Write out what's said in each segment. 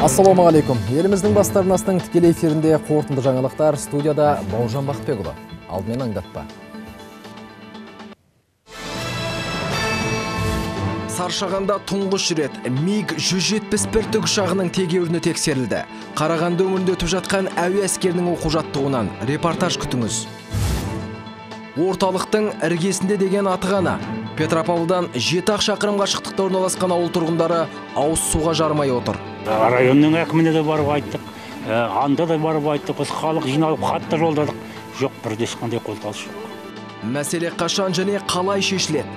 ассалаумағалейкум еліміздің басты арнасының тікелей эфирінде қорытынды жаңалықтар студияда бауыржан бақытбекұлы алдымен аңдатпа Саршағанда тұңғыш рет МиГ 171 тікұшағының тегеуріні тексерілді. Қарағанды өңірінде өтіп жатқан әуе әскерінің оқу жаттығуынан репортаж күтіңіз. Орталықтың іргесінде деген аты ғана. Петропавлдан жеті ақ шақырым орналасқан ауыл тұрғындары ауыз суға жармай отыр. Районның әкіміне де барып айттық. Ә, анда да барып айттық. Осы халық жиналып хат та жолдадық. Жоқ бірде ешқандай қозғалыс жоқ. Мәселе қашан және қалай шешіледі?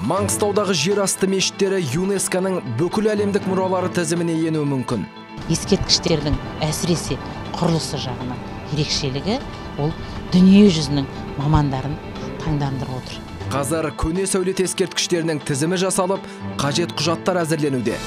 Маңғыстаудағы жер асты мешіттері юнеско-ның бүкіл әлемдік мұралары тізіміне енуі мүмкін. Ескерткіштердің әсіресе құрылысы жағынан ерекшелігі ол дүние жүзінің мамандарын таңдандырып отыр. Қазір көне сәулет ескерткіштерінің тізімі жасалып қажет құжаттар әзірленуде.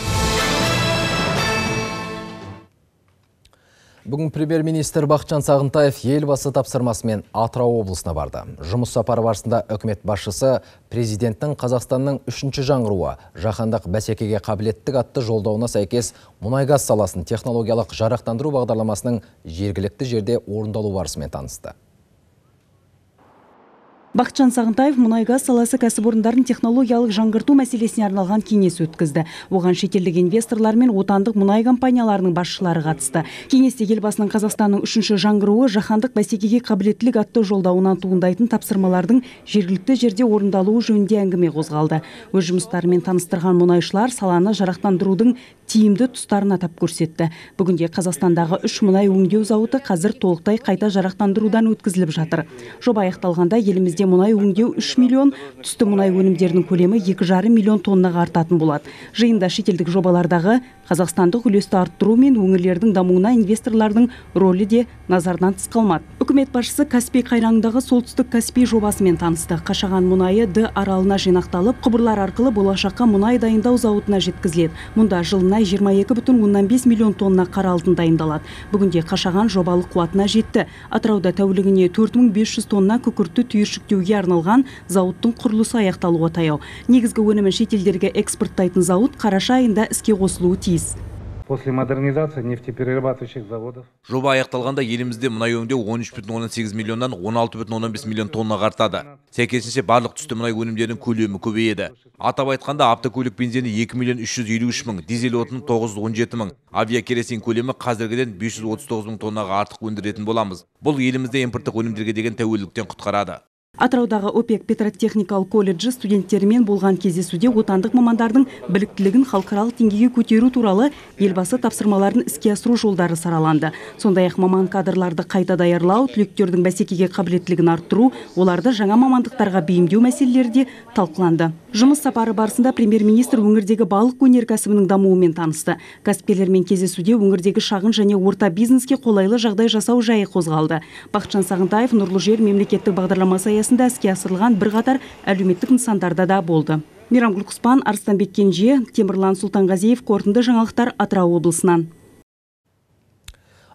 Бүгін премьер-министр Бақытжан Сағынтаев елбасы тапсырмасымен Атырау облысына барды. Жұмыс сапары барысында үкімет басшысы президенттің Қазақстанның үшінші жаңғыруы жаһандық бәсекеге қабілеттік атты жолдауына сәйкес мұнай-газ саласын технологиялық жарақтандыру бағдарламасының жергілікті жерде орындалу барысымен танысты бақытжан сағынтаев мұнай-газ саласы кәсіпорындарын технологиялық жаңғырту мәселесіне арналған кеңес өткізді. Оған шетелдік инвесторлар мен отандық мұнай компанияларының басшылары қатысты. Кеңесте елбасының қазақстанның үшінші жаңғыруы жаһандық бәсекеге қабілеттілік атты жолдауынан туындайтын тапсырмалардың жергілікті жерде орындалуы жөнінде әңгіме қозғалды. Өз жұмыстарымен таныстырған мұнайшылар саланы жарақтандырудың тиімді тұстарын атап көрсетті. Бүгінде қазақстандағы үш мұнай өңдеу зауыты қазір толықтай қайта жарақтандырудан өткізіліп жатыр. Жоба аяқталғанда елімізде мұнай өңдеу үш миллион түсті мұнай өнімдерінің көлемі екі жарым миллион тоннаға артатын болады. Жиында шетелдік жобалардағы қазақстандық үлесті арттыру мен өңірлердің дамуына инвесторлардың рөлі де назардан тыс қалмады. Үкімет басшысы каспий қайраңындағы солтүстік каспий жобасымен танысты. Қашаған мұнайы д аралына жинақталып құбырлар арқылы болашаққа мұнай дайындау зауытына жеткізіледі. Мұнда жылына жиырма екі бүтін оннан бес миллион тонна қара алтын дайындалады. Бүгінде қашаған жобалық қуатына жетті. Атырауда тәулігіне төрт мың бес жүз тонна күкіртті түйіршіктеуге арналған зауыттың құрылысы аяқталуға таяу. Негізгі өнімін шетелдерге экспорттайтын зауыт қараша айында іске қосылуы тиіс. После модернизации нефтеперерабатывающих заводов. Жоба аяқталғанда елімізде мұнай өңдеу 13,8 миллионнан 16,15 миллион тоннаға артады. Сәйкесінше барлық түсті мұнай өнімдерінің көлемі көбейеді. Атап айтқанда автокөлік бензині 2 миллион 353 мың дизель отыны 917 мың. Авиакеросин көлемі қазіргіден 539 мың тоннаға артық өндіретін боламыз. Бұл елімізде импорттық өнімдерге деген тәуелділіктен құтқарады. Атыраудағы опек петротехникалық колледжі студенттерімен болған кездесуде отандық мамандардың біліктілігін халықаралық деңгейге көтеру туралы елбасы тапсырмаларын іске асыру жолдары сараланды. Сондай ақ маман кадрларды қайта даярлау түлектердің бәсекеге қабілеттілігін арттыру оларды жаңа мамандықтарға бейімдеу мәселелері де талқыланды. Жұмыс сапары барысында премьер министр өңірдегі балық өнеркәсібінің дамуымен танысты. Кәсіпкерлермен кездесуде өңірдегі шағын және орта бизнеске қолайлы жағдай жасау жайы қозғалды. Бақытжан сағынтаев нұрлы жер мемлекеттік бағдарламасы аясында іске асырылған бірқатар әлеуметтік нысандарда да болды мейрамгүл құспан арыстанбек кенже темірлан сұлтанғазиев қорытынды жаңалықтар атырау облысынан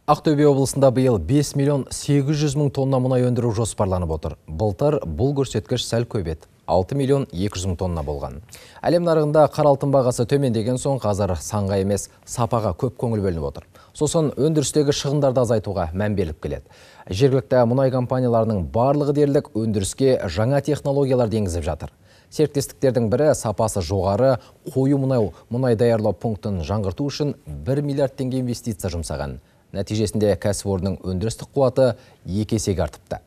Ақтөбе облысында биыл 5 миллион 800 мың тонна мұнай өндіру жоспарланып отыр. Былтыр бұл көрсеткіш сәл көбет. 6 миллион 200 мың тонна болған. Әлем нарығында қара алтын бағасы төмендеген соң қазір санға емес сапаға көп көңіл бөлініп отыр. Сосын өндірістегі шығындарды азайтуға мән беріліп келеді. Жергілікті мұнай компанияларының барлығы дерлік өндіріске жаңа технологияларды енгізіп жатыр. Серіктестіктердің бірі сапасы жоғары қою мұнай, мұнай даярлау пунктін жаңғырту үшін 1 миллиард теңге инвестиция жұмсаған. Нәтижесінде кәсіпорынның өндірістік қуаты екі есеге артыпты.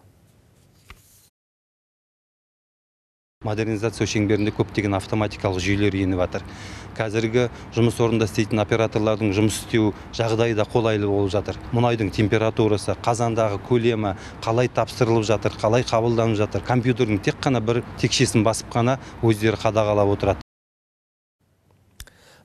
Модернизация шеңберінде көптеген автоматикалық жүйелер еніп жатыр қазіргі жұмыс орнында істейтін операторлардың жұмыс істеу жағдайы да қолайлы болып жатыр. Мұнайдың температурасы қазандағы көлемі қалай тапсырылып жатыр қалай қабылданып жатыр компьютердің тек қана бір текшесін басып қана өздері қадағалап отырады.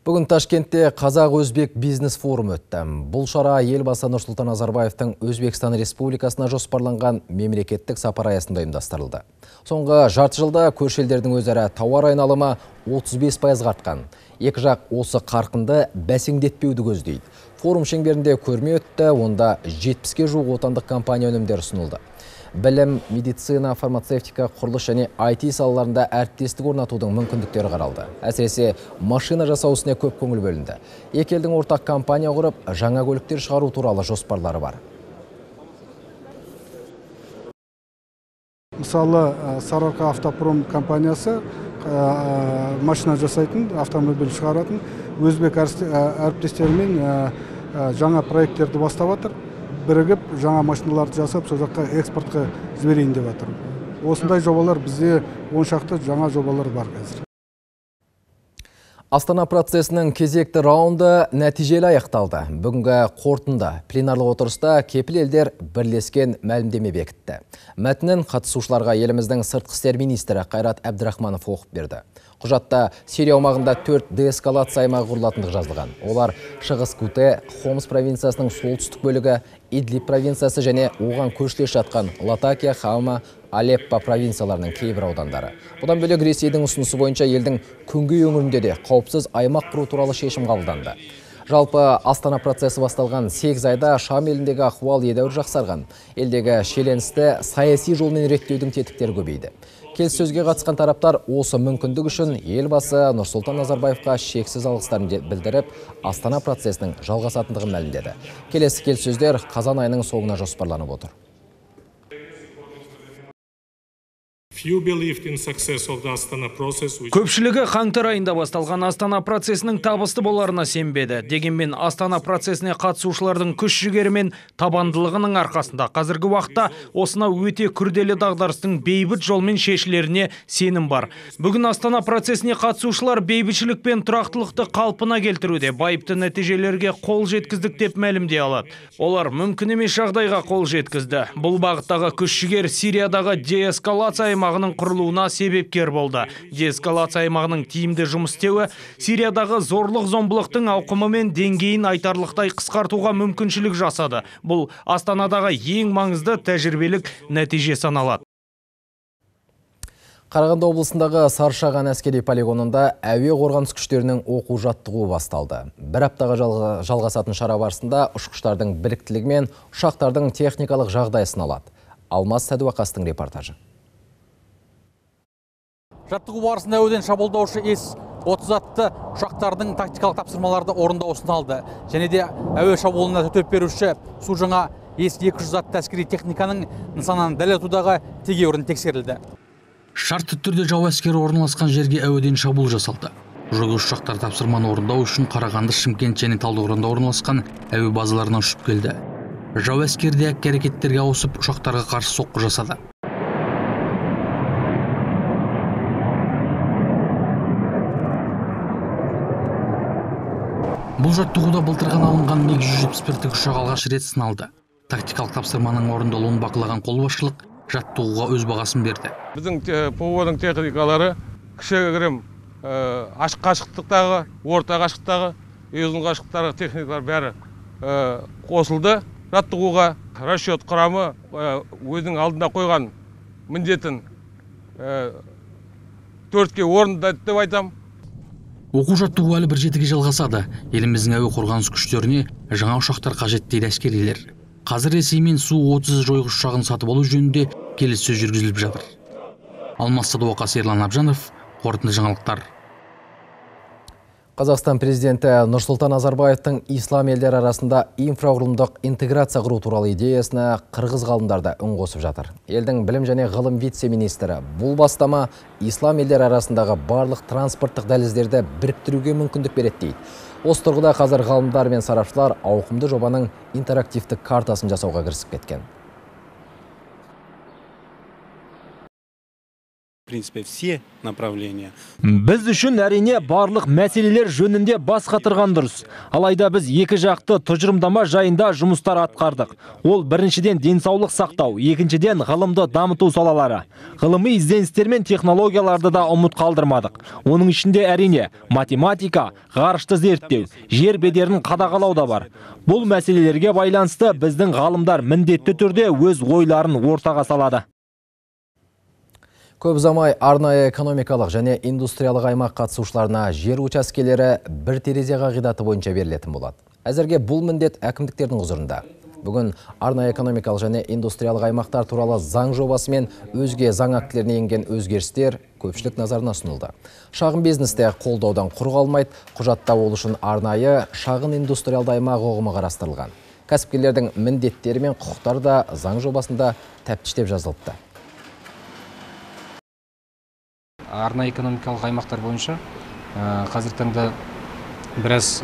Бүгін Ташкентте Қазақ-Өзбек бизнес форум өтті. Бұл шара елбасы Нұрсұлтан Назарбаевтың Өзбекстан Республикасына жоспарланған мемлекеттік сапар аясында ұйымдастырылды. Соңғы жарты жылда көрші өзара тауар айналымы 35 пайызға артқан. Екі жақ осы қарқынды бәсеңдетпеуді көздейді. Форум шеңберінде көрме өтті, онда 70-ке жуық отандық компания өнімдері ұсынылды. Білім, медицина, фармацевтика, құрылыс және IT салаларында әріптестік орнатудың мүмкіндіктері қаралды. Әсіресе машина жасау ісіне көп көңіл бөлінді. Екі елдің ортақ компания құрып, жаңа көліктер шығару туралы жоспарлары бар. мысалы сарыарқа автопром компаниясы машина жасайтын автомобиль шығаратын өзбек әріптестерімен жаңа проекттерді бастап жатыр бірігіп жаңа машиналарды жасап сол жаққа экспортқа жіберейін деп жатыр осындай жобалар бізде он шақты жаңа жобалар бар қазір. Астана процесінің кезекті раунды нәтижелі аяқталды. Бүгінгі қорытынды пленарлық отырыста кепіл елдер бірлескен мәлімдеме бекітті. Мәтінін қатысушыларға еліміздің сыртқы істер министрі Қайрат Әбдірахманов оқып берді. Құжатта Сирия аумағында төрт деэскалация аймағы құрылатындығы жазылған. Олар Шығыс Куте, Хомс провинциясының солтүстік бөлігі, Идлиб провинциясы және оған көршілес жатқан Латакия, Хама, Алеппо провинцияларының кейбір аудандары. Бұдан бөлек Ресейдің ұсынысы бойынша елдің күнгей өңірінде де қауіпсіз аймақ құру туралы шешім қабылданды. Жалпы Астана процесі басталған 8 айда Шам еліндегі ахуал едәуір жақсарған. Елдегі шиеленісті саяси жолмен реттеудің тетіктері көбейді. Келіссөзге қатысқан тараптар осы мүмкіндік үшін елбасы Нұрсұлтан Назарбаевқа шексіз алғыстарын білдіріп, Астана процесінің жалғасатындығын мәлімдеді. Келесі келіссөздер қазан айының соңына жоспарланып отыр. Көпшілігі қаңтар айында басталған Астана процесінің табысты боларына сенбеді. Дегенмен Астана процесіне қатысушылардың күш жігері мен табандылығының арқасында қазіргі уақытта осынау өте күрделі дағдарыстың бейбіт жолмен шешілеріне сенім бар. Бүгін Астана процесіне қатысушылар бейбітшілік пен тұрақтылықты қалпына келтіруде байыпты нәтижелерге қол жеткіздік деп мәлімдей алады. Олар мүмкін емес жағдайға қол жеткізді. Бұл бағыттағы күш жігер Сириядағы деэскалация аймағының құрылуына себепкер болды. Деэскалация аймағының тиімді жұмыс істеуі Сириядағы зорлық зомбылықтың ауқымы мен деңгейін айтарлықтай қысқартуға мүмкіншілік жасады. Бұл Астанадағы ең маңызды тәжірибелік нәтиже саналады. Қарағанды облысындағы Саршаған әскери полигонында әуе қорғаныс күштерінің оқу жаттығуы басталды. Бір аптаға жалға- жалғасатын шара барысында ұшқыштардың біліктілігі мен ұшақтардың техникалық жағдайы сыналады. Алмас Сәдуақастың репортажы. Жаттығу барысында әуеден шабуылдаушы С 30 атты ұшақтардың тактикалық тапсырмаларды орындау ұсыналды. Және де әуе шабуылына төтеп беруші су жаңа С 200 атты әскери техниканың нысананы дәл атудағы тегеурін тексерілді. шартты түрде жау әскері орналасқан жерге әуеден шабуыл жасалды жойғыш ұшақтар тапсырманы орындау үшін қарағанды шымкент және талдықорғанда орналасқан әуе базаларына ұшып келді жау әскері де әрекеттерге ауысып ұшақтарға қарсы соққы жасады бұл жаттығуда былтыр ғана алынған миг жүз жетпіс бір тікұшақ алғаш рет сыналды. Тактикалық тапсырманың орындалуын бақылаған қолбасшылық жаттығуға өз бағасын берді. Біздің ПВО-ның техникалары кішігірім ә, ашық қашықтықтағы орта қашықтағы ұзын қашықтықтағы техникалар бәрі ә, қосылды. Жаттығуға расчет құрамы ә, өзінің алдына қойған міндетін төртке орындады деп айтамын оқу жаттығу әлі бір жетіге жалғасады. Еліміздің әуе қорғаныс күштеріне жаңа ұшақтар қажет дейді әскерилер. Қазір ресеймен су 30 жойғыш ұшағын сатып алу жөнінде келіссөз жүргізіліп жатыр. Алмас садуақас ерлан абжанов қорытынды жаңалықтар. Қазақстан президенті Нұрсұлтан Назарбаевтың ислам елдер арасында инфрақұрылымдық интеграция құру туралы идеясына қырғыз ғалымдар да үн қосып жатыр. Елдің білім және ғылым вице-министрі бұл бастама ислам елдер арасындағы барлық транспорттық дәліздерді біріктіруге мүмкіндік береді дейді. Осы тұрғыда қазір ғалымдар мен сарапшылар ауқымды жобаның интерактивті картасын жасауға кірісіп кеткен. Принципе, все направления. Біз үшін әрине барлық мәселелер жөнінде бас қатырған дұрыс. Алайда біз екі жақты тұжырымдама жайында жұмыстар атқардық. Ол біріншіден денсаулық сақтау, екіншіден ғылымды дамыту салалары. Ғылыми ізденістер мен технологияларды да ұмыт қалдырмадық. Оның ішінде әрине математика, ғарышты зерттеу, жер бедерін қадағалау да бар. Бұл мәселелерге байланысты біздің ғалымдар міндетті түрде өз ойларын ортаға салады. Көп замай арнайы экономикалық және индустриялық аймақ қатысушыларына жер учаскелері бір терезе қағидаты бойынша берілетін болады. Әзірге бұл міндет әкімдіктердің құзырында. Бүгін арнайы экономикалық және индустриялық аймақтар туралы заң жобасы мен өзге заң актілеріне енген өзгерістер көпшілік назарына ұсынылды. Шағын бизнесте қолдаудан құр қалмайды, құжатта ол үшін арнайы шағын индустриалды аймақ ұғымы қарастырылған. Кәсіпкерлердің міндеттері мен құқықтары да заң жобасында тәптіштеп жазылыпты. Арнайы экономикалық аймақтар бойынша қазіргі таңда біраз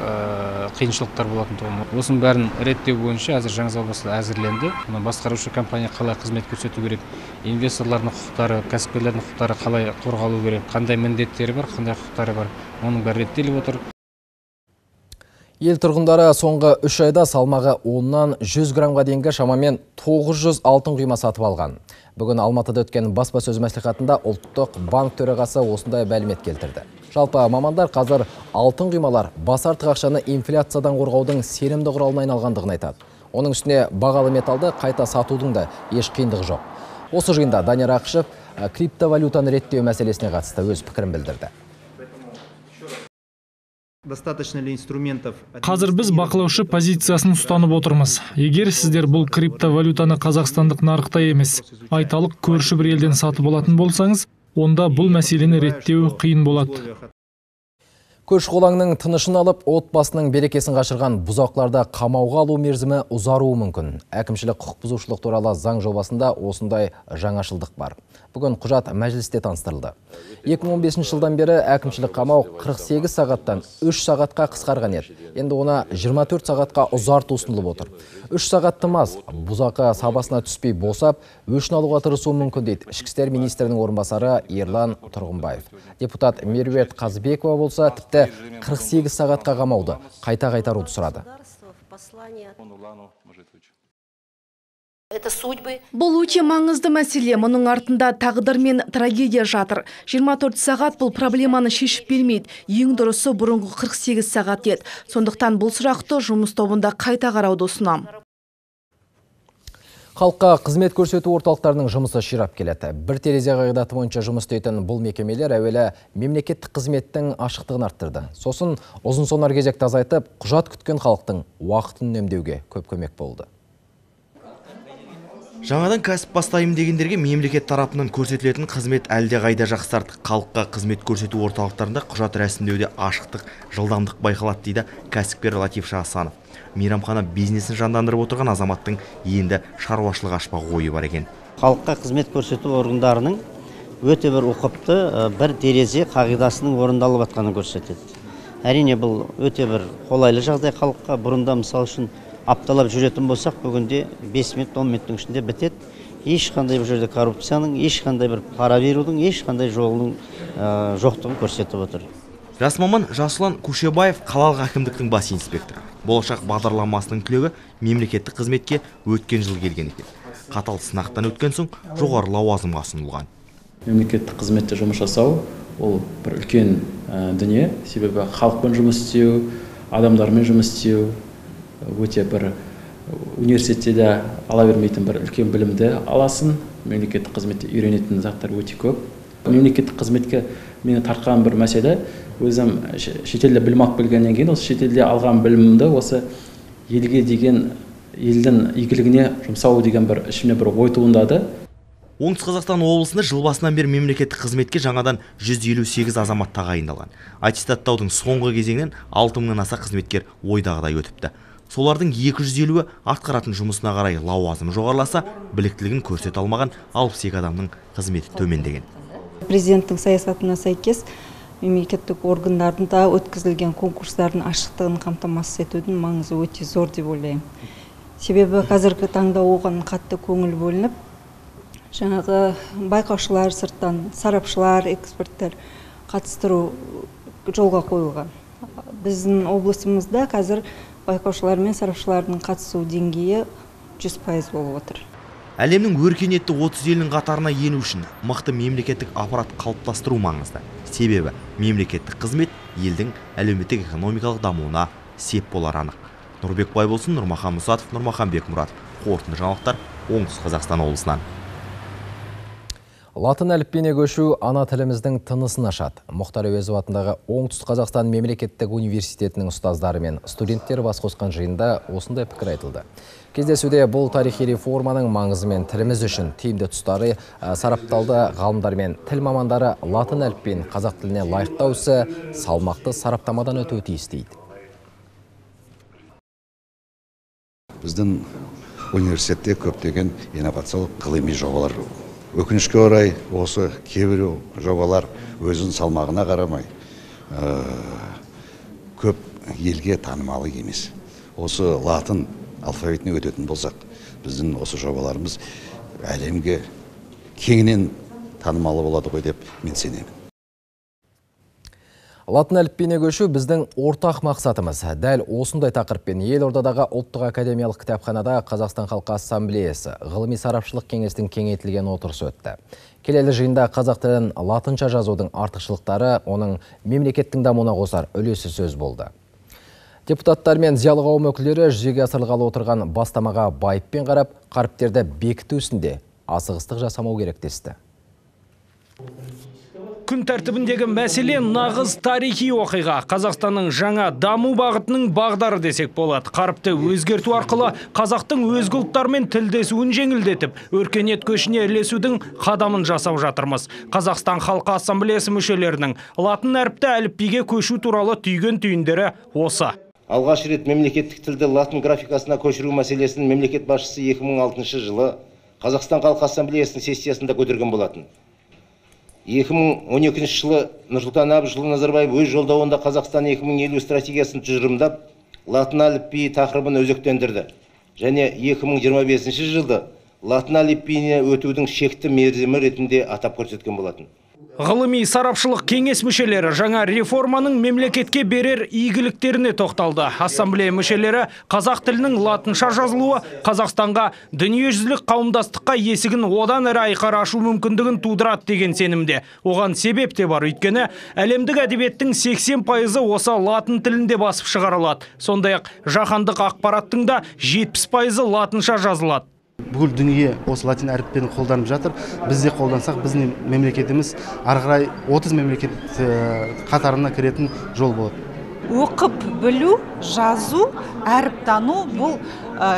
қиыншылықтар болатын тұғын. Осының бәрін реттеу бойынша әзір жаңа жобасы әзірленді. Мына басқарушы компания қалай қызмет көрсету керек инвесторлардың құқықтары кәсіпкерлердің құқықтары қалай қорғалу керек қандай міндеттері бар қандай құқықтары бар оның бәрі реттеліп отыр. Ел тұрғындары соңғы үш айда салмағы 10-нан 100 грамға дейінгі шамамен 900 алтын құйма сатып алған. Бүгін Алматыда өткен баспасөз мәслихатында ұлттық банк төрағасы осындай мәлімет келтірді. Жалпы мамандар қазір алтын құймалар бас артық ақшаны инфляциядан қорғаудың сенімді құралына айналғандығын айтады. Оның үстіне бағалы металды қайта сатудың да еш қиындығы жоқ. Осы жиында Данияр Ақышев криптовалютаны реттеу мәселесіне қатысты өз пікірін білдірді. Достаточно ли инструментов қазір біз бақылаушы позициясын ұстанып отырмыз. Егер сіздер бұл криптовалютаны қазақстандық нарықта емес айталық көрші бір елден сатып алатын болсаңыз онда бұл мәселені реттеу қиын болады. Көш қолаңның тынышын алып, отбасының берекесін қашырған бұзақларда қамауға алу мерзімі ұзаруы мүмкін. Әкімшілік құқық бұзушылық туралы заң жобасында осындай жаңашылдық бар. Бүгін құжат мәжілісте таныстырылды. 2015 жылдан бері әкімшілік қамау 48 сағаттан 3 сағатқа қысқарған еді. Енді оны 24 сағатқа ұзарту ұсынылып отыр. 3 сағатты мас, бұзақы сабасына түспей босап, өшін алуға тырысуы мүмкін дейді ішкі істер министрінің орынбасары Ерлан Тұрғынбаев. Депутат Меруерт Қазбекова болса, тіпті 48 сағатқа қамауды қайта қайтаруды сұрады. Бұл өте маңызды мәселе. Мұның артында тағдыр мен трагедия жатыр. 24 сағат бұл проблеманы шешіп бермейді. Ең дұрысы бұрынғы 48 сағат еді. Сондықтан бұл сұрақты жұмыс тобында қайта қарауды ұсынам. Халыққа қызмет көрсету орталықтарының жұмысы ширап келеді. Бір терезе қағидаты бойынша жұмыс істейтін бұл мекемелер әуелі мемлекеттік қызметтің ашықтығын арттырды. Сосын ұзын сонар кезекті азайтып, құжат күткен халықтың уақытын үнемдеуге көп көмек болды. Жаңадан кәсіп бастаймын дегендерге мемлекет тарапынан көрсетілетін қызмет әлде қайда жақсарды. Халыққа қызмет көрсету орталықтарында құжат рәсімдеуде ашықтық, жылдамдық байқалады дейді кәсіпкер Латиф Шахасанов. Мейрамхана бизнесін жандандырып отырған азаматтың енді шаруашылық ашпақ ойы бар екен. Халыққа қызмет көрсету органдарының өте бір ұқыпты бір терезе қағидасының орындалып жатқанын көрсетеді. Әрине бұл өте бір қолайлы жағдай халыққа. Бұрында мысалы үшін апталап жүретін болсақ бүгінде 5 минут 10 минуттың ішінде бітеді. Ешқандай бұл жерде коррупцияның ешқандай бір пара берудің ешқандай жолының ә, жоқтығын көрсетіп отыр. Жас маман жасұлан кушебаев қалалық әкімдіктің бас инспекторы. Болашақ бағдарламасының түлегі мемлекеттік қызметке өткен жыл келген екен. Қатал сынақтан өткен соң жоғары лауазымға ұсынылған. Мемлекеттік қызметте жұмыс жасау ол бір үлкен ә, дүние. Себебі халықпен жұмыс істеу адамдармен жұмыс істеу өте бір университетте де ала бермейтін бір үлкен білімді аласың. Мемлекеттік қызметте үйренетін заттар өте көп. Мемлекеттік қызметке мені тартқан бір мәселе өзім шетелде білім алып келгеннен кейін осы шетелде алған білімімді осы елге деген елдің игілігіне жұмсау деген бір ішімде бір ой туындады. Оңтүстік қазақстан облысында жыл басынан бері мемлекеттік қызметке жаңадан 158 азамат тағайындалған. Аттестаттаудың соңғы кезеңінен 6 мыңнан аса қызметкер ойдағыдай өтіпті. Солардың 250-і атқаратын жұмысына қарай лауазымы жоғарыласа біліктілігін көрсете алмаған 62 адамның қызметі төмендеген. Президенттің саясатына сәйкес мемлекеттік органдарында өткізілген конкурстардың ашықтығын қамтамасыз етудің маңызы өте зор деп ойлаймын. Себебі қазіргі таңда оған қатты көңіл бөлініп жаңағы байқаушылар сырттан сарапшылар эксперттер қатыстыру жолға қойылған. Біздің облысымызда қазір байқаушылар мен сарапшылардың қатысу деңгейі 100% болып отыр. Әлемнің өркениетті 30 елінің қатарына ену үшін мықты мемлекеттік аппарат қалыптастыру маңызды. Себебі мемлекеттік қызмет елдің әлеуметтік экономикалық дамуына сеп болар анық. Нұрбек байболсын нұрмахан мұсатов нұрмахан бекмұратов қорытынды жаңалықтар оңтүстік қазақстан облысынан. Латын әліпбиіне көшу ана тіліміздің тынысын ашады. Мұхтар Әуезов атындағы Оңтүстік Қазақстан мемлекеттік университетінің ұстаздары мен студенттері бас қосқан жиында осындай пікір айтылды. Кездесуде бұл тарихи реформаның маңызы мен тіліміз үшін тиімді тұстары ә, сарапталды ғалымдар мен тіл мамандары латын әліпбиін қазақ тіліне лайықтау ісі салмақты сараптамадан өтуі тиіс дейді. біздің университетте көптеген инновациялық ғылыми жобалар өкінішке орай осы кейбір жобалар өзінің салмағына қарамай ә, көп елге танымалы емес. Осы латын алфавитіне өтетін болсақ біздің осы жобаларымыз әлемге кеңінен танымалы болады ғой деп мен сенемін. Латын әліпбиіне көшу біздің ортақ мақсатымыз. Дәл осындай тақырыппен елордадағы ұлттық академиялық кітапханада Қазақстан халқы ассамблеясы ғылыми сарапшылық кеңестің кеңейтілген отырысы өтті. Келелі жиында қазақ тілін латынша жазудың артықшылықтары, оның мемлекеттің дамуына қосар үлесі сөз болды. Депутаттар мен зиялы қауым өкілдері жүзеге асырылғалы отырған бастамаға байыппен қарап, қаріптерді бекіту ісінде асығыстық жасамау керек десті. Күн тәртібіндегі мәселе нағыз тарихи оқиға. Қазақстанның жаңа даму бағытының бағдары десек болады. Қаріпті өзгерту арқылы қазақтың өзге ұлттармен тілдесуін жеңілдетіп өркениет көшіне ілесудің қадамын жасап жатырмыз. Қазақстан халқы ассамблеясы мүшелерінің латын әріпті әліпбиге көшу туралы түйген түйіндері осы. Алғаш рет мемлекеттік тілді латын графикасына көшіру мәселесін мемлекет басшысы 2006 жылы қазақстан халқы ассамблеясының сессиясында көтерген болатын. 2012 жылы нұрсұлтан әбішұлы назарбаев өз жолдауында қазақстан 2050 стратегиясын тұжырымдап латын әліпбиі тақырыбын өзектендірді. Және 2025 жылды латын әліпбиіне өтудің шекті мерзімі ретінде атап көрсеткен болатын. Ғылыми сарапшылық кеңес мүшелері жаңа реформаның мемлекетке берер игіліктеріне тоқталды. Ассамблея мүшелері қазақ тілінің латынша жазылуы қазақстанға дүниежүзілік қауымдастыққа есігін одан әрі айқара ашу мүмкіндігін тудырады деген сенімде. Оған себеп те бар. Өйткені әлемдік әдебиеттің 80 пайызы осы латын тілінде басып шығарылады. Сондай ақ жаһандық ақпараттың да 70 пайызы латынша жазылады. Бүкіл дүние осы латин әріптерін қолданып жатыр. Біз де қолдансақ біздің мемлекетіміз ары қарай 30 мемлекет қатарына кіретін жол болады. Оқып білу жазу әріп тану бұл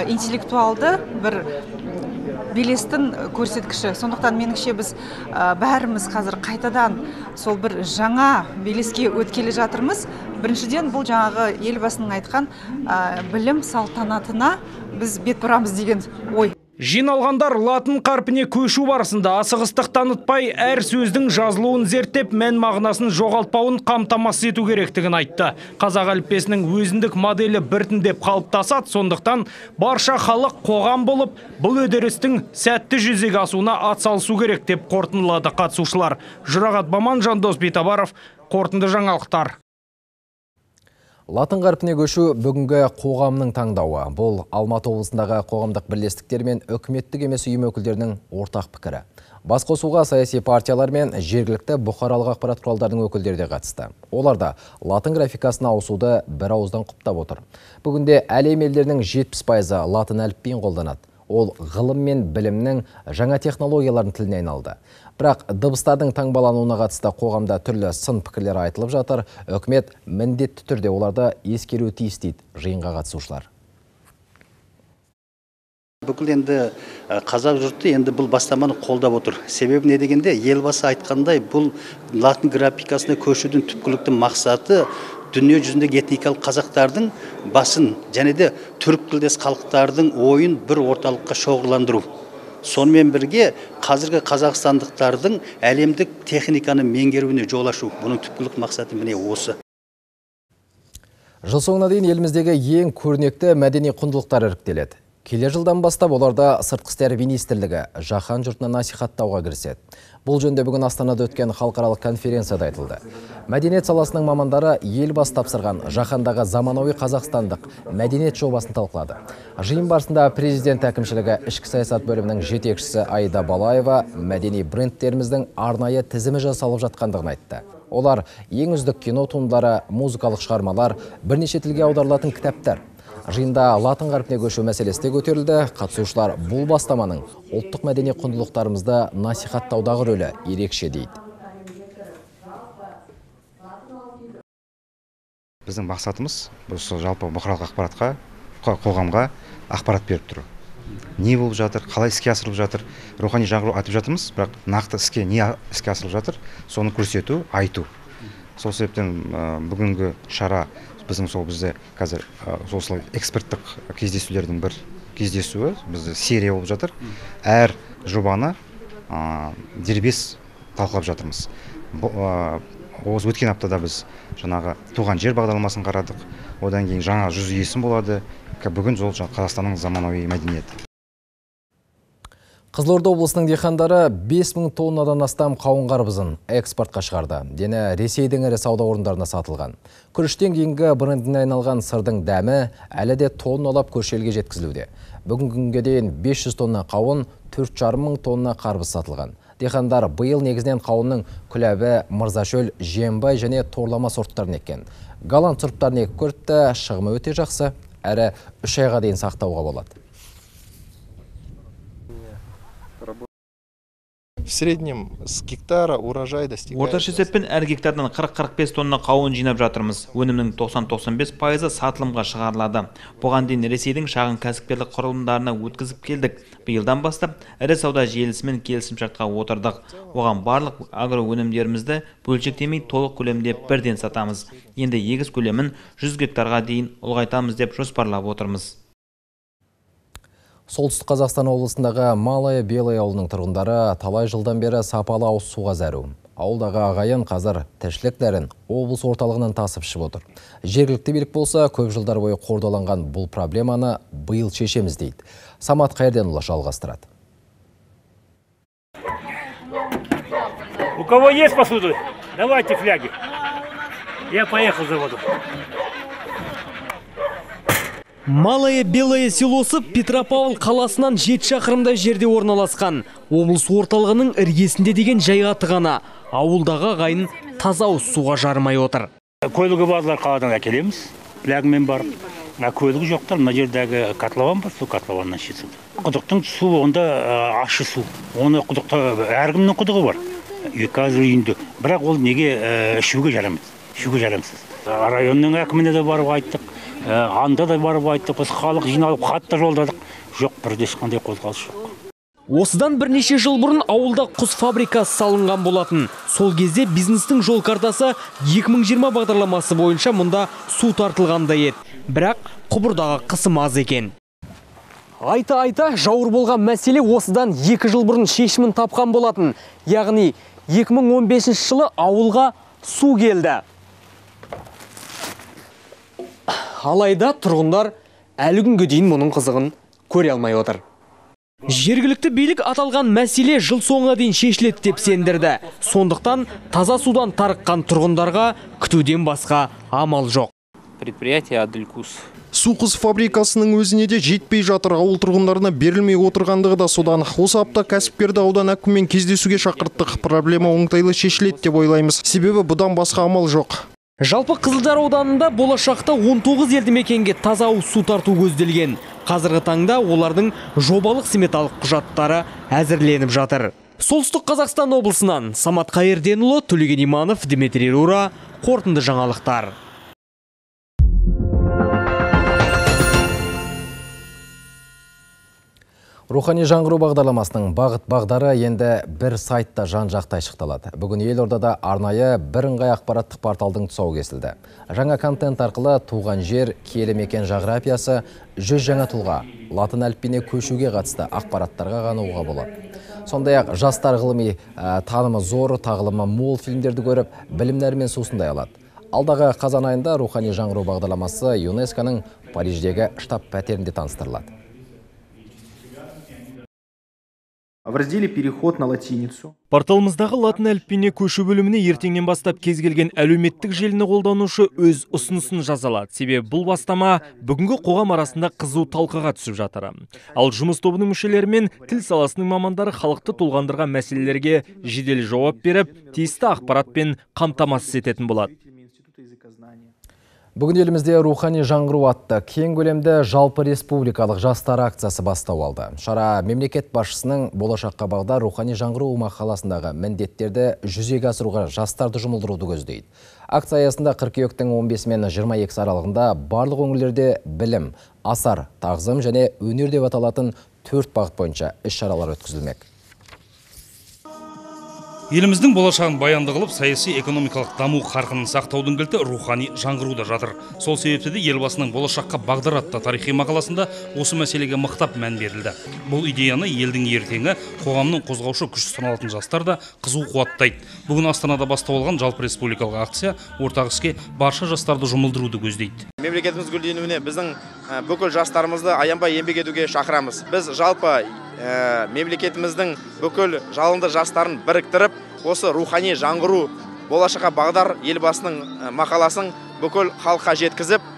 интеллектуалды бір белестің көрсеткіші. Сондықтан меніңше біз бәріміз қазір қайтадан сол бір жаңа белеске өткелі жатырмыз. Біріншіден бұл жаңағы елбасының айтқан білім салтанатына біз бет бұрамыз деген ой. Жиналғандар латын қарпіне көшу барысында асығыстық танытпай әр сөздің жазылуын зерттеп мән мағынасын жоғалтпауын қамтамасыз ету керектігін айтты. Қазақ әліппесінің өзіндік моделі біртіндеп қалыптасады, сондықтан барша халық қоғам болып бұл үдерістің сәтті жүзеге асуына атсалысу керек деп қорытындылады қатысушылар. Жұрағат Баман, Жандос қорытынды жаңалықтар. Латын қарпіне көшу бүгінгі қоғамның таңдауы. Бұл Алматы облысындағы қоғамдық бірлестіктер мен үкіметтік емес ұйым өкілдерінің ортақ пікірі. Басқосуға саяси партиялар мен жергілікті бұқаралық ақпарат құралдарының өкілдері де қатысты. Олар да латын графикасына ауысуды бір ауыздан құптап отыр. Бүгінде әлем елдерінің 70 пайызы латын әліпбиін қолданады. Ол ғылым мен білімнің жаңа технологияларын тіліне айналды. Бірақ дыбыстардың таңбалануына қатысты қоғамда түрлі сын пікірлер айтылып жатыр. Үкімет міндетті түрде оларды ескеру тиіс дейді жиынға қатысушылар. бүкіл енді қазақ жұрты енді бұл бастаманы қолдап отыр себебі не дегенде елбасы айтқандай бұл латын графикасына көшудің түпкілікті мақсаты дүние жүзіндегі этникалық қазақтардың басын және де түрік тілдес халықтардың ойын бір орталыққа шоғырландыру сонымен бірге қазіргі қазақстандықтардың әлемдік техниканы меңгеруіне жол ашу бұның түпкілік мақсаты міне осы Жыл соңына дейін еліміздегі ең көрнекті мәдени құндылықтар іріктеледі. Келер жылдан бастап оларда сыртқы істер министрлігі жаһан жұртына насихаттауға кіріседі. Бұл жөнде бүгін Астанада өткен халықаралық конференцияда айтылды. Мәдениет саласының мамандары елбасы тапсырған жаһандағы заманауи қазақстандық мәдениет жобасын талқылады. Жиын барысында президент әкімшілігі ішкі саясат бөлімінің жетекшісі Айда Балаева мәдени брендтеріміздің арнайы тізімі жасалып жатқандығын айтты. Олар ең үздік кино туындылары, музыкалық шығармалар, бірнеше тілге аударылатын кітаптар. Жиында латын қарпіне көшу мәселесі де көтерілді. Қатысушылар бұл бастаманың ұлттық мәдени құндылықтарымызды насихаттаудағы рөлі ерекше дейді. біздің мақсатымыз осы жалпы бұқаралық ақпаратқа қоғамға ақпарат беріп тұру не болып жатыр қалай іске асырылып жатыр рухани жаңғыру айтып жатырмыз бірақ нақты іске не іске асырылып жатыр соны көрсету айту сол себептен бүгінгі шара біздің сол бізде қазір осылай эксперттік кездесулердің бір кездесуі бізде серия болып жатыр. Әр жобаны дербес талқылап жатырмыз. Осы өткен аптада біз жаңағы туған жер бағдарламасын қарадық. Одан кейін жаңа жүз есім болады. Бүгін сол қазақстанның заманауи мәдениеті. Қызылорда облысының дихандары 5000 тоннадан астам қауын қарбызын экспортқа шығарды. Дені Ресейдің ірі сауда орындарына сатылған. Күріштен кейінгі брендіне айналған сырдың дәмі әлі де тонналап көрші елге жеткізілуде. Бүгінгі күнге дейін 500 тонна қауын, 4,5 мың тонна қарбыз сатылған. Дихандар биыл негізінен қауынның күләбі, мырзашөл, жембай және торлама сорттарын еккен. Голланд сұрыптарын көріпті, шығымы өте жақсы, әрі үш айға дейін сақтауға болады. В среднем с гектара урожай достигает... Орташа есеппен әр гектардан 40-45 тонна қауын жинап жатырмыз. Өнімнің 90-95 пайызы сатылымға шығарылады. Бұған дейін Ресейдің шағын кәсіпкерлік құрылымдарына өткізіп келдік. Биылдан бастап ірі сауда желісімен келісімшартқа отырдық. Оған барлық агро өнімдерімізді бөлшектемей толық көлемде бірден сатамыз. Енді егіс көлемін 100 гектарға дейін ұлғайтамыз деп жоспарлап отырмыз. Солтүстік Қазақстан облысындағы Малая Белая ауылының тұрғындары талай жылдан бері сапалы ауыз суға зәру. Ауылдағы ағайын қазір тіршілік облыс орталығынан тасып ішіп отыр. Жергілікті билік болса, көп жылдар бойы қордаланған бұл проблеманы биыл шешеміз дейді. Самат Қайырденұлы жалғастырады. У кого есть посуда? Давайте фляги. Я поехал за воду. Малая Белая селосы Петропавл қаласынан 7 шақырымдай жерде орналасқан. Облыс орталығының іргесінде деген жайғаты ғана. Ауылдағы ағайын таза ауыз суға жармай отыр. Көлігі барлар қаладан әкелеміз. Флягмен барып. Көлігі жоқтар мына жердегі котлован бар, су котлованнан ішесің. Құдықтың су онда ащы су. Оны құдықта әркімнің құдығы бар. Қазір үйінде. Бірақ ол неге ішуге жарамайды. Ішуге жарамсыз. Районның әкіміне де барып айттық анда да барып айттық біз халық жиналып хат та жолдадық жоқ бірде ешқандай қозғалыс жоқ Осыдан бірнеше жыл бұрын ауылда құс фабрикасы салынған болатын. Сол кезде бизнестің жол картасы 2020 бағдарламасы бойынша мұнда су тартылғандай еді. Бірақ құбырдағы қысым аз екен. Айта-айта жауыр болған мәселе осыдан екі жыл бұрын шешімін тапқан болатын. Яғни 2015 жылы ауылға су келді. Алайда тұрғындар әлі күнге дейін мұның қызығын көре алмай отыр. Жергілікті билік аталған мәселе жыл соңына дейін шешіледі деп сендірді. Сондықтан таза судан тарыққан тұрғындарға күтуден басқа амал жоқ. Предприятие аделькус су құс фабрикасының өзіне де жетпей жатыр. Ауыл тұрғындарына берілмей отырғандығы да содан. Осы апта кәсіпкерді аудан әкімімен кездесуге шақырттық. Проблема оңтайлы шешіледі деп ойлаймыз. Себебі бұдан басқа амал жоқ. Жалпы Қызылжар ауданында болашақта 19 елді мекенге таза ауыз су тарту көзделген. Қазіргі таңда олардың жобалық сметалық құжаттары әзірленіп жатыр. Солтүстік Қазақстан облысынан Самат Қайырденұлы, Төлеген Иманов, Дмитрий Рура, қорытынды жаңалықтар. Рухани жаңғыру бағдарламасының бағыт бағдары енді бір сайтта жан жақтай шықталады. Бүгін елордада арнайы бірыңғай ақпараттық порталдың тұсауы кесілді. Жаңа контент арқылы туған жер, киелі мекен жағрапиясы, жүз жаңа тұлға, латын әліпбиіне көшуге қатысты ақпараттарға қануға болады. Сондай ақ жастар ғылыми танымы зор, тағылымы мол фильмдерді көріп, білімдерімен сусындай алады. Алдағы қазан айында рухани жаңғыру бағдарламасы ЮНЕСКО-ның Париждегі штаб пәтерінде таныстырылады. В разделе «Переход на латиницу». Порталымыздағы латын әліпбиіне көшу бөліміне ертеңнен бастап кез келген әлеуметтік желіні қолданушы өз ұсынысын жазалады. Себебі бұл бастама бүгінгі қоғам арасында қызу талқыға түсіп жатыр. Ал жұмыс тобының мүшелері мен тіл саласының мамандары халықты толғандырған мәселелерге жедел жауап беріп, тиісті ақпаратпен қамтамасыз ететін болады. Бүгін елімізде рухани жаңғыру атты кең көлемді жалпы республикалық жастар акциясы бастау алды. Шара мемлекет басшысының болашаққа бағдар рухани жаңғыру мақаласындағы міндеттерді жүзеге асыруға жастарды жұмылдыруды көздейді. Акция аясында қыркүйектің 15 мен 22 аралығында барлық өңірлерде білім, асар, тағзым және өнер деп аталатын төрт бағыт бойынша іс-шаралар өткізілмек. Еліміздің болашағын баянды қылып, саяси экономикалық даму қарқынын сақтаудың кілті рухани жаңғыруда жатыр. Сол себепті де елбасының болашаққа бағдар атты тарихи мақаласында осы мәселеге мықтап мән берілді. Бұл идеяны елдің ертеңі, қоғамның қозғаушы күш саналатын жастар да қызу қуаттайды. Бүгін Астанада бастау алған жалпы республикалық акция ортақ іске барша жастарды жұмылдыруды көздейді. Мемлекетіміз гүлденуіне біздің бүкіл жастарымызды аянбай еңбек етуге шақырамыз. Біз жалпы мемлекетіміздің бүкіл жалынды жастарын біріктіріп осы рухани жаңғыру болашаққа бағдар елбасының мақаласын бүкіл халыққа жеткізіп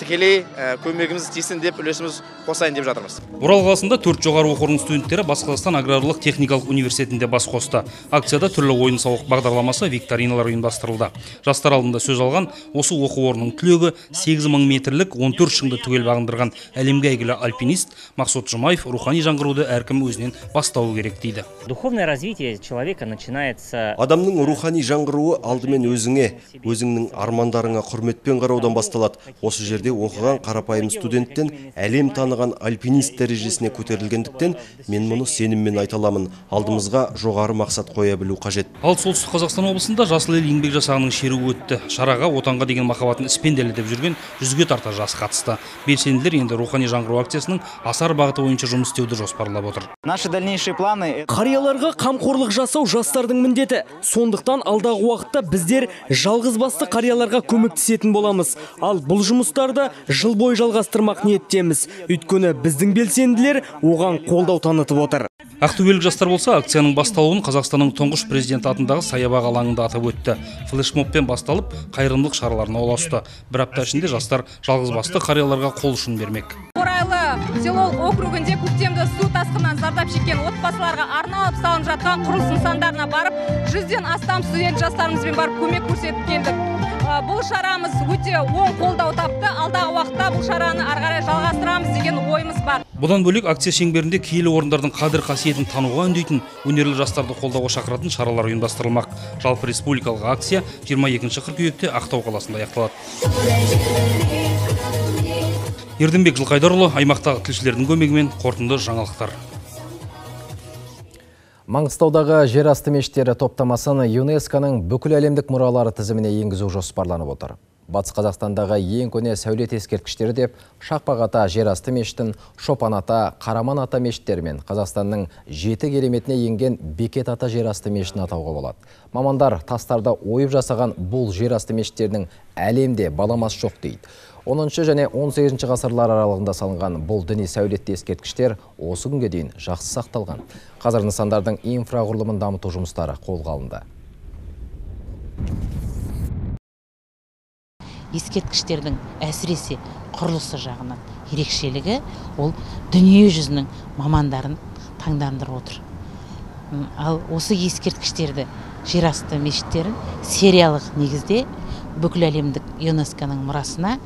тікелей көмегіміз тисін деп үлесіміз қосайын деп жатырмыз. Орал қаласында төрт жоғары оқу орнының студенттері батыс қазақстан аграрлық техникалық университетінде бас қосты. Акцияда түрлі ойын сауық бағдарламасы викториналар ұйымдастырылды. Жастар алдында сөз алған осы оқу орнының түлегі сегіз мың метрлік он төрт шыңды түгел бағындырған. Әлемге әйгілі альпинист мақсұт жұмаев рухани жаңғыруды әркім өзінен бастауы керек дейді. Духовное развитие человека начинается адамның рухани жаңғыруы алдымен өзіңе өзіңнің армандарыңа құрметпен қараудан басталады. Осы жерде оқыған қарапайым студенттен әлем таныған альпинист дәрежесіне көтерілгендіктен мен мұны сеніммен айта аламын. Алдымызға жоғары мақсат қоя білу қажет. Ал солтүстік қазақстан облысында жасыл ел еңбек жасағының шеруі өтті. Шараға отанға деген махаббатын іспен дәлелдеп жүрген жүзге тарта жас қатысты. Белсенділер енді рухани жаңғыру акциясының асар бағыты бойынша жұмыс істеуді жоспарлап отыр. Наши дальнейшие планы қарияларға қамқорлық жасау жастардың міндеті. Сондықтан алдағы уақытта біздер жалғызбасты қарияларға көмектесетін боламыз. Ал бұл жұмыстарды жыл бойы жалғастырмақ ниеттеміз. Өйткені біздің белсенділер оған қолдау танытып отыр. Ақтөбелік жастар болса акцияның басталуын қазақстанның тұңғыш президенті атындағы саябақ алаңында атап өтті. Флешмобпен басталып қайырымдылық шараларына ұласты бір апта ішінде жастар жалғызбасты қарияларға қол ұшын бермек. Орайлы селолық округінде көктемгі су тасқынынан зардап шеккен отбасыларға арналып салынып жатқан құрылыс нысандарына барып жүзден астам студент жастарымызбен барып көмек көрсетіп келдік бұл шарамыз өте оң қолдау тапты. Алдағы уақытта бұл шараны ары қарай жалғастырамыз деген ойымыз бар. Бұдан бөлек акция шеңберінде киелі орындардың қадір қасиетін тануға үндейтін өнерлі жастарды қолдауға шақыратын шаралар ұйымдастырылмақ. Жалпы республикалық акция 22 қыркүйекте ақтау қаласында аяқталады. Ерденбек жылқайдарұлы аймақтағы тілшілердің көмегімен қорытынды жаңалықтар. Маңғыстаудағы жер асты мештері топтамасын ЮНЕСКОның бүкіл әлемдік мұралары тізіміне енгізу жоспарланып отыр. Батыс Қазақстандағы ең көне сәулет ескерткіштері деп Шақпақ ата жер асты мештін, Шопан ата, Қараман ата мештері мен Қазақстанның жеті кереметіне енген Бекет ата жер асты мештін атауға болады. Мамандар тастарда ойып жасаған бұл жер асты мешіттерінің әлемде баламас жоқ дейді. 10 және 18 ғасырлар аралығында салынған бұл діни сәулетті ескерткіштер осы күнге дейін жақсы сақталған. Қазір нысандардың инфрақұрылымын дамыту жұмыстары қолға алынды. ескерткіштердің әсіресе құрылысы жағынан ерекшелігі ол дүние жүзінің мамандарын таңдандырып отыр ал осы ескерткіштерді жерасты мешіттерін сериялық негізде бүкіл әлемдік юнеско-ның мұрасына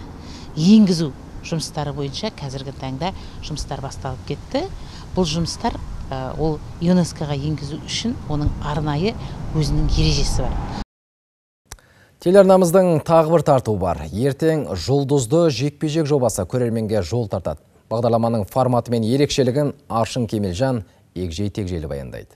енгізу жұмыстары бойынша қазіргі таңда жұмыстар басталып кетті бұл жұмыстар ол юнеско-ға енгізу үшін оның арнайы өзінің ережесі бар Телеарнамыздың тағы бір тартуы бар. Ертең жұлдызды жекпе-жек жобасы көрерменге жол тартады. Бағдарламаның форматы мен ерекшелігін Аршын Кемелжан егжей тегжейлі баяндайды.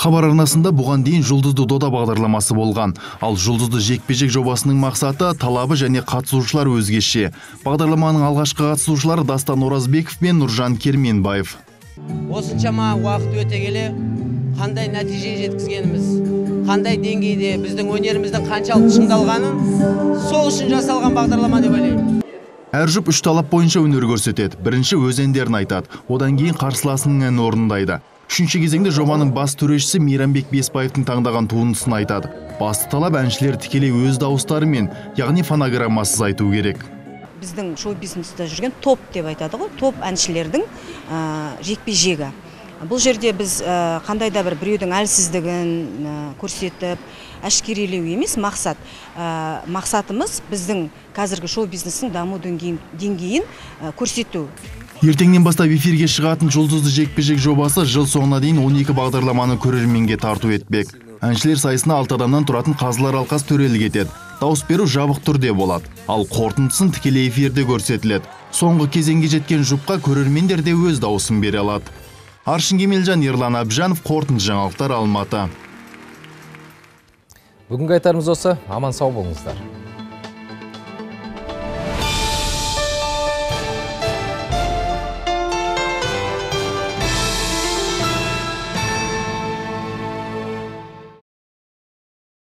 Хабар арнасында бұған дейін жұлдызды дода бағдарламасы болған. Ал жұлдызды жекпе-жек жобасының мақсаты талабы және қатысушылар өзгеше. Бағдарламаның алғашқы қатысушылары Дастан Оразбеков пен Нұржан Керменбаев. Осыншама уақыт өте келе қандай нәтиже жеткізгеніміз қандай деңгейде біздің өнеріміздің қаншалықты шыңдалғанын сол үшін жасалған бағдарлама деп ойлаймын әр жұп үш талап бойынша өнер көрсетеді бірінші өз әндерін айтады одан кейін қарсыласының әнін орындайды үшінші кезеңде жобаның бас төрешісі мейрамбек бесбаевтың таңдаған туындысын айтады. Басты талап әншілер тікелей өз дауыстарымен яғни фонограммасыз айту керек. Біздің шоу бизнесте жүрген топ деп айтады ғой топ әншілердің жекпе жегі. Бұл жерде біз қандай да бір біреудің әлсіздігін көрсетіп әшкерелеу емес. Мақсат Ә, мақсатымыз біздің қазіргі шоу бизнестің даму деңгейін деңгейін ә, көрсету. Ертеңнен бастап эфирге шығатын жұлдызды жекпе жек жобасы жыл соңына дейін 12 бағдарламаны көрерменге тарту етпек. Әншілер сайысына алты адамнан тұратын қазылар алқасы төрелік етеді. Дауыс беру жабық түрде болады. Ал қорытындысын тікелей эфирде көрсетіледі. Соңғы кезеңге жеткен жұпқа көрермендер де өз дауысын бере алады. Аршын кемелжан ерлан әбжанов қорытынды жаңалықтар алматы. Бүгінгі айтарымыз осы. Аман сау болыңыздар.